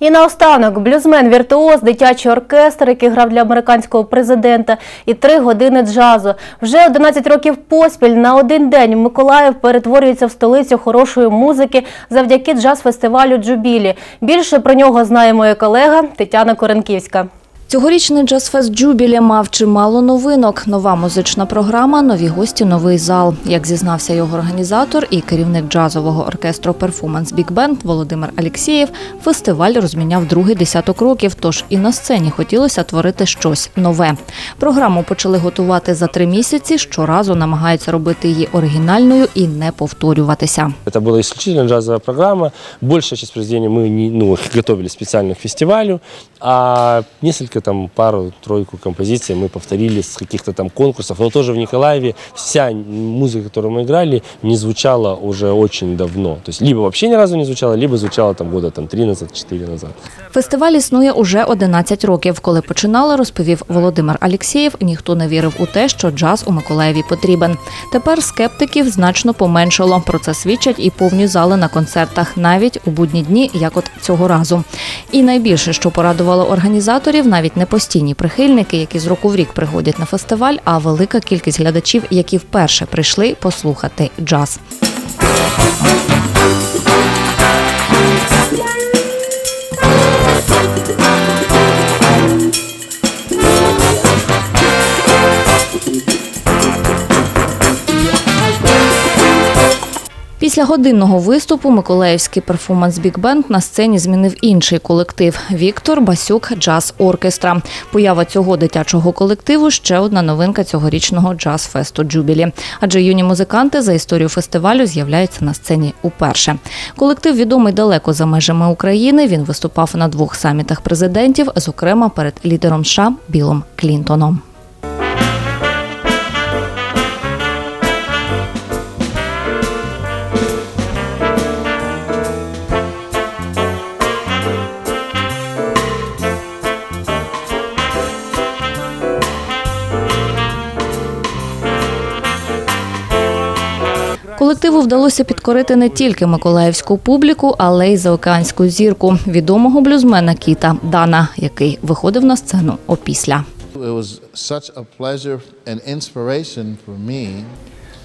І наостанок блюзмен віртуоз, дитячий оркестр, який грав для американського президента, і три години джазу. Вже 11 років поспіль на один день Миколаїв перетворюється в столицю хорошої музики завдяки джаз-фестивалю Jubilee. Більше про нього знає моя колега Тетяна Коренківська. Цьогорічний джаз-фест Джубілі мав чимало новинок. Нова музична програма, нові гості, новий зал. Як зізнався його організатор і керівник джазового оркестру перформанс Біг Бенд Володимир Алєксєєв, фестиваль розміняв другий десяток років, тож і на сцені хотілося творити щось нове. Програму почали готувати за три місяці. Щоразу намагаються робити її оригінальною і не повторюватися. Это была исключительно джазовая программа. Большая часть произведений мы не, ну, их готовили специально к фестивалю, а несколько там, пару-тройку композиций мы повторили с каких-то там конкурсов. Но тоже в Николаеве вся музыка, которую мы играли, не звучала уже очень давно. То есть либо вообще ни разу не звучала, либо звучала там года там, 3 назад, 4 назад. Фестиваль існує уже 11 років. Коли починали, розповів Володимир Алєксєєв, ніхто не вірив у те, що джаз у Миколаєві потрібен. Тепер скептиків значно поменшало. Про це свідчать і повні зали на концертах, навіть у будні дні, як от цього разу. І найбільше, що порадувало організаторів, навіть не постійні прихильники, які з року в рік приходять на фестиваль, а велика кількість глядачів, які вперше прийшли послухати джаз. Після годинного виступу Миколаївський перформанс Біг Бенд на сцені змінив інший колектив Віктор Басюк Джаз Оркестра. Поява цього дитячого колективу ще одна новинка цьогорічного джаз-фесту Джубілі. Адже юні музиканти за історію фестивалю з'являються на сцені уперше. Колектив відомий далеко за межами України. Він виступав на двох самітах президентів, зокрема перед лідером США Білом Клінтоном. Колективу вдалося підкорити не тільки миколаївську публіку, але й заокеанську зірку відомого блюзмена Кіта Дана, який виходив на сцену опісля.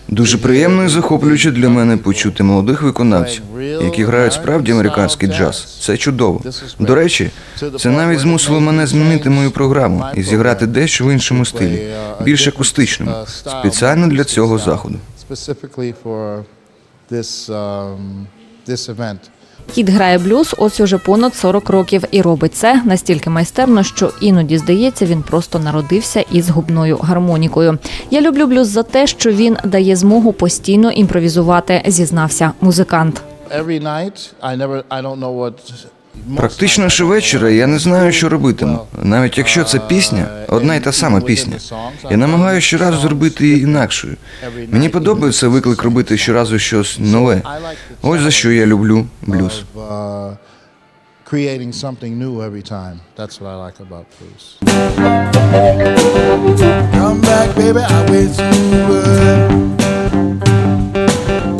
Дуже приємно і захоплююче для мене почути молодих виконавців, які грають справді американський джаз. Це чудово. До речі, це навіть змусило мене змінити мою програму і зіграти дещо в іншому стилі, більш акустичному, спеціально для цього заходу. Specifically for this, um, this event. Кіт грає блюз ось уже понад 40 років і робить це настільки майстерно, що іноді здається, він просто народився із губною гармонікою. Я люблю блюз за те, що він дає змогу постійно імпровізувати, зізнався музикант. Every night, I never, I don't know what. Практично щовечора я не знаю, що робитиму. Навіть якщо це пісня, одна й та сама пісня. Я намагаюся щоразу зробити її інакшою. Мені подобається виклик робити щоразу щось нове. Ось за що я люблю блюз. uh, creating something new every time. That's what I like about blues. Come back, baby, I wish you would.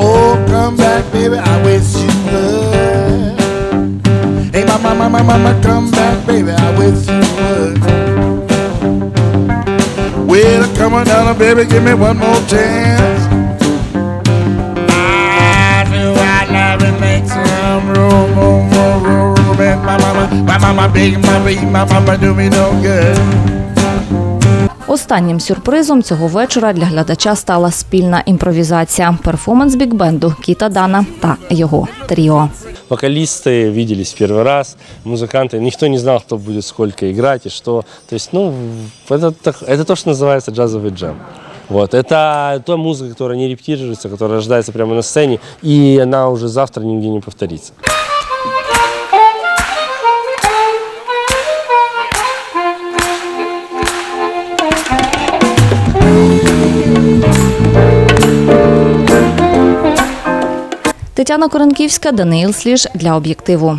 Oh, come back, baby, I wish mama, mama, mama, come back, baby, I wish you would. Well, come on down, baby, give me one more chance. I do I love and make some room, room, room, room, room, and my mama, my mama, big mama, my mama do me no good. Останнім сюрпризом цього вечора для глядача стала спільна імпровізація, перформанс бікбенду Кіта Дана та його тріо. Вокалисты виделись первый раз, музыканты, никто не знал, кто будет сколько играть и что. То есть, ну, это, это то, что называется джазовый джем. Вот, это та музыка, которая не репетируется, которая рождается прямо на сцене, и она уже завтра нигде не повторится. Тетяна Коренківська, Даниїл Сліж для об'єктиву.